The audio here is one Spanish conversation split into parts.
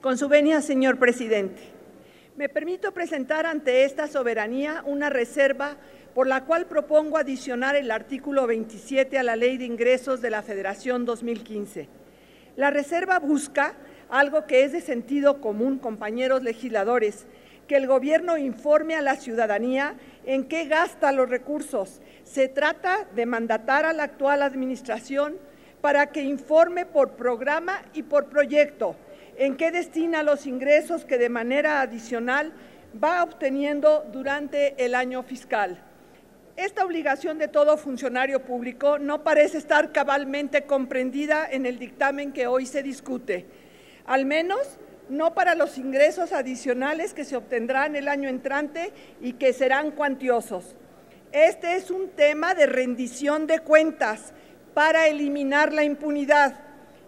Con su venia, señor presidente. Me permito presentar ante esta soberanía una reserva por la cual propongo adicionar el artículo 27 a la Ley de Ingresos de la Federación 2015. La reserva busca algo que es de sentido común, compañeros legisladores, que el gobierno informe a la ciudadanía en qué gasta los recursos. Se trata de mandatar a la actual administración para que informe por programa y por proyecto en qué destina los ingresos que de manera adicional va obteniendo durante el año fiscal. Esta obligación de todo funcionario público no parece estar cabalmente comprendida en el dictamen que hoy se discute, al menos no para los ingresos adicionales que se obtendrán el año entrante y que serán cuantiosos. Este es un tema de rendición de cuentas para eliminar la impunidad.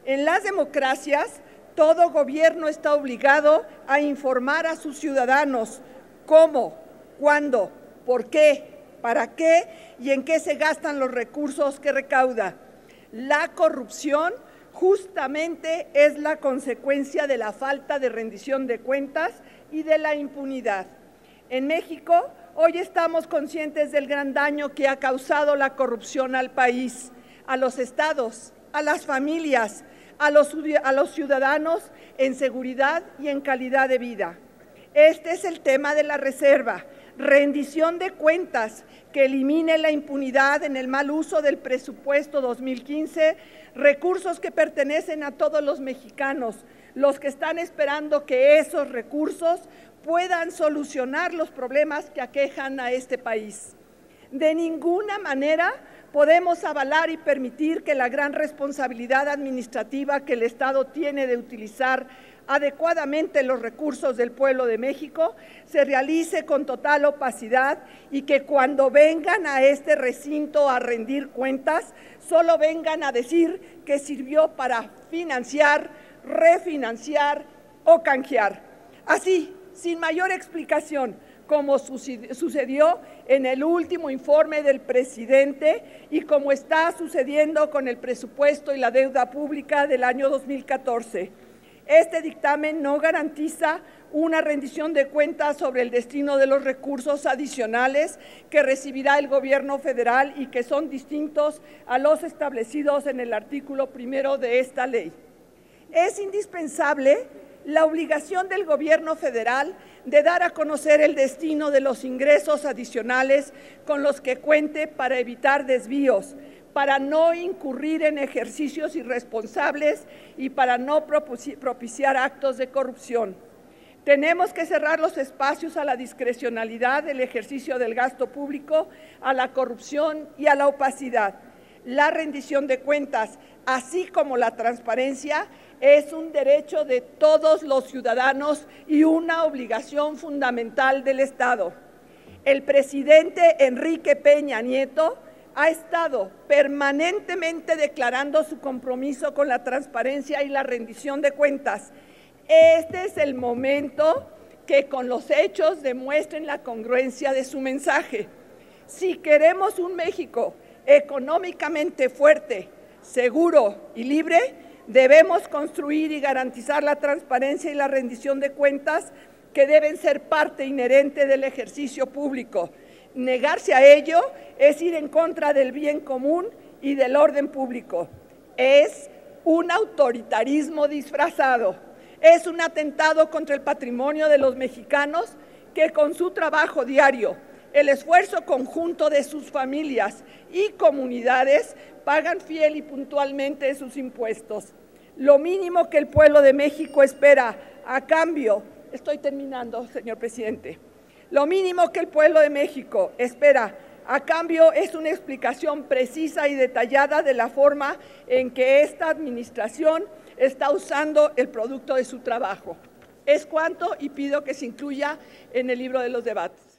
En las democracias, todo gobierno está obligado a informar a sus ciudadanos cómo, cuándo, por qué, para qué y en qué se gastan los recursos que recauda. La corrupción justamente es la consecuencia de la falta de rendición de cuentas y de la impunidad. En México, hoy estamos conscientes del gran daño que ha causado la corrupción al país, a los estados, a las familias, a los, ciudadanos en seguridad y en calidad de vida. Este es el tema de la reserva, rendición de cuentas que elimine la impunidad en el mal uso del presupuesto 2015, recursos que pertenecen a todos los mexicanos, los que están esperando que esos recursos puedan solucionar los problemas que aquejan a este país. De ninguna manera podemos avalar y permitir que la gran responsabilidad administrativa que el Estado tiene de utilizar adecuadamente los recursos del pueblo de México se realice con total opacidad y que cuando vengan a este recinto a rendir cuentas, solo vengan a decir que sirvió para financiar, refinanciar o canjear. Así, sin mayor explicación, como sucedió en el último informe del presidente y como está sucediendo con el presupuesto y la deuda pública del año 2014. Este dictamen no garantiza una rendición de cuentas sobre el destino de los recursos adicionales que recibirá el gobierno federal y que son distintos a los establecidos en el artículo primero de esta ley. Es indispensable la obligación del gobierno federal de dar a conocer el destino de los ingresos adicionales con los que cuente para evitar desvíos, para no incurrir en ejercicios irresponsables y para no propiciar actos de corrupción. Tenemos que cerrar los espacios a la discrecionalidad del ejercicio del gasto público, a la corrupción y a la opacidad. La rendición de cuentas, así como la transparencia, es un derecho de todos los ciudadanos y una obligación fundamental del Estado. El presidente Enrique Peña Nieto ha estado permanentemente declarando su compromiso con la transparencia y la rendición de cuentas. Este es el momento que con los hechos demuestren la congruencia de su mensaje. Si queremos un México económicamente fuerte, seguro y libre, debemos construir y garantizar la transparencia y la rendición de cuentas que deben ser parte inherente del ejercicio público. Negarse a ello es ir en contra del bien común y del orden público. Es un autoritarismo disfrazado. Es un atentado contra el patrimonio de los mexicanos que con su trabajo diario, el esfuerzo conjunto de sus familias y comunidades pagan fiel y puntualmente sus impuestos. Lo mínimo que el pueblo de México espera a cambio, estoy terminando, señor presidente, lo mínimo que el pueblo de México espera a cambio es una explicación precisa y detallada de la forma en que esta administración está usando el producto de su trabajo. Es cuanto y pido que se incluya en el libro de los debates.